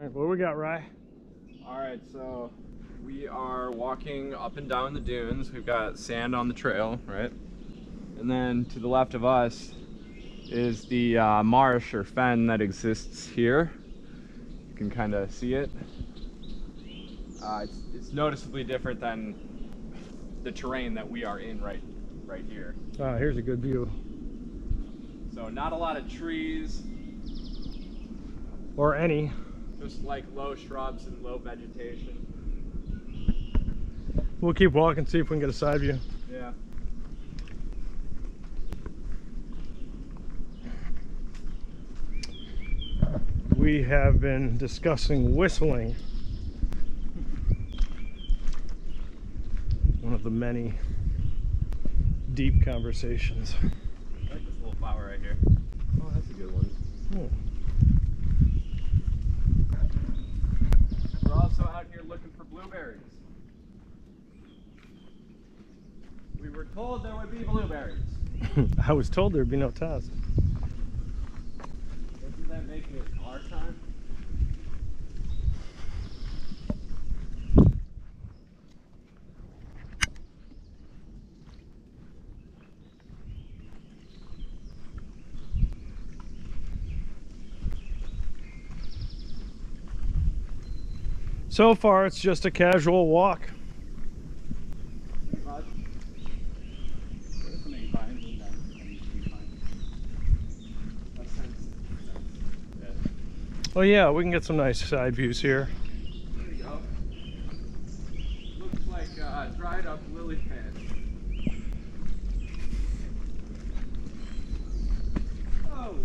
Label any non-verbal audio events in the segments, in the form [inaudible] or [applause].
right, what we got, Rye? All right, so we are walking up and down the dunes. We've got sand on the trail, right? And then to the left of us is the uh, marsh or fen that exists here. You can kind of see it. Uh, it's, it's noticeably different than the terrain that we are in right, right here. Uh, here's a good view. So not a lot of trees, Or any. Just like low shrubs and low vegetation. We'll keep walking, see if we can get a side view. Yeah. We have been discussing whistling. One of the many deep conversations. I like this little flower right here. Oh, that's a good one. Hmm. Blueberries. We were told there would be blueberries. [laughs] I was told there'd be no test. Doesn't that make it our time? So far, it's just a casual walk. Oh yeah, we can get some nice side views here. Looks like dried up lily. Oh.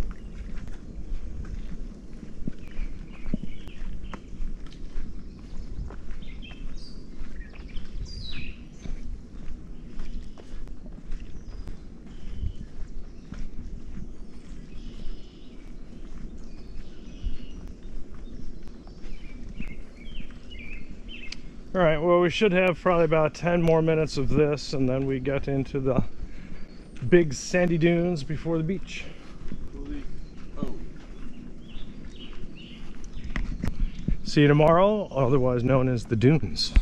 All right, well, we should have probably about 10 more minutes of this, and then we get into the big sandy dunes before the beach. See you tomorrow, otherwise known as the dunes.